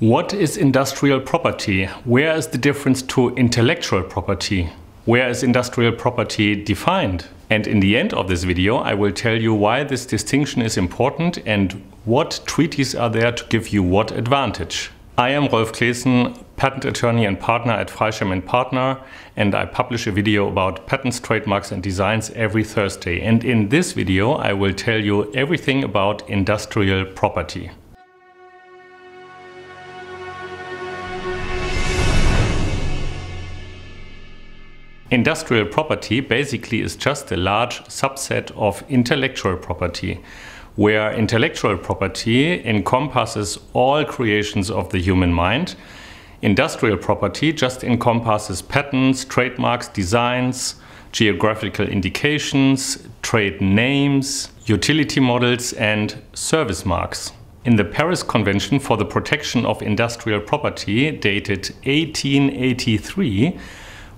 What is industrial property? Where is the difference to intellectual property? Where is industrial property defined? And in the end of this video, I will tell you why this distinction is important and what treaties are there to give you what advantage. I am Rolf Claessen, patent attorney and partner at Freischem & Partner, and I publish a video about patents, trademarks and designs every Thursday. And in this video, I will tell you everything about industrial property. Industrial property basically is just a large subset of intellectual property, where intellectual property encompasses all creations of the human mind. Industrial property just encompasses patents, trademarks, designs, geographical indications, trade names, utility models, and service marks. In the Paris Convention for the Protection of Industrial Property, dated 1883,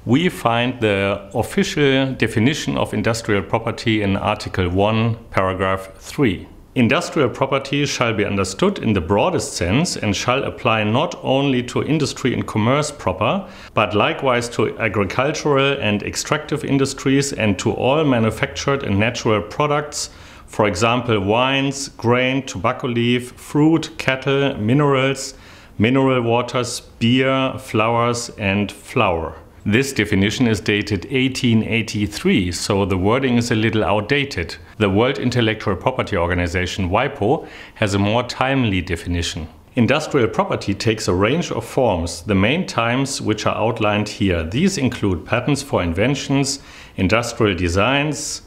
we find the official definition of industrial property in Article 1, paragraph 3. Industrial property shall be understood in the broadest sense and shall apply not only to industry and commerce proper, but likewise to agricultural and extractive industries and to all manufactured and natural products, for example, wines, grain, tobacco leaf, fruit, cattle, minerals, mineral waters, beer, flowers, and flour. This definition is dated 1883, so the wording is a little outdated. The World Intellectual Property Organization, WIPO, has a more timely definition. Industrial property takes a range of forms, the main types which are outlined here. These include patents for inventions, industrial designs,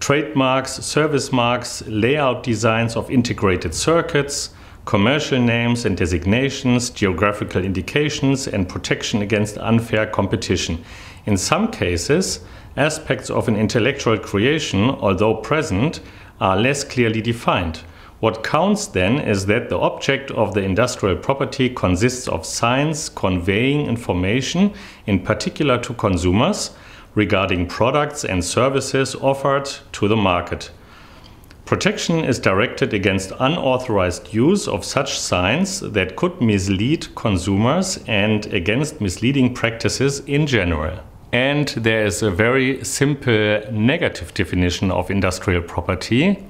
trademarks, service marks, layout designs of integrated circuits, commercial names and designations, geographical indications, and protection against unfair competition. In some cases, aspects of an intellectual creation, although present, are less clearly defined. What counts then is that the object of the industrial property consists of signs conveying information, in particular to consumers, regarding products and services offered to the market. Protection is directed against unauthorized use of such signs that could mislead consumers and against misleading practices in general. And there is a very simple negative definition of industrial property.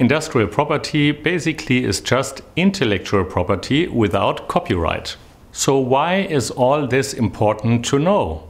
Industrial property basically is just intellectual property without copyright. So why is all this important to know?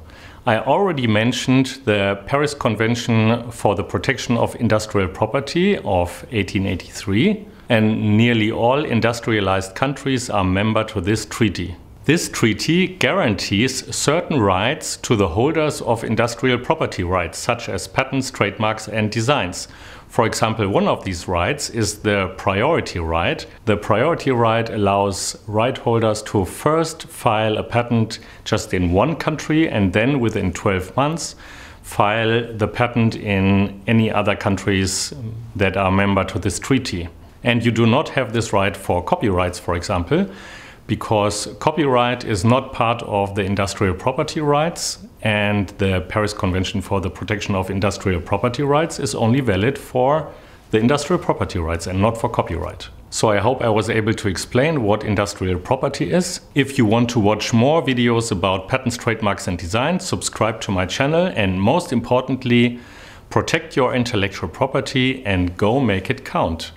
I already mentioned the Paris Convention for the Protection of Industrial Property of 1883, and nearly all industrialized countries are member to this treaty. This treaty guarantees certain rights to the holders of industrial property rights, such as patents, trademarks, and designs. For example, one of these rights is the priority right. The priority right allows right holders to first file a patent just in one country and then within 12 months file the patent in any other countries that are member to this treaty. And you do not have this right for copyrights, for example because copyright is not part of the industrial property rights and the Paris Convention for the Protection of Industrial Property Rights is only valid for the industrial property rights and not for copyright. So I hope I was able to explain what industrial property is. If you want to watch more videos about patents, trademarks and design, subscribe to my channel and most importantly, protect your intellectual property and go make it count.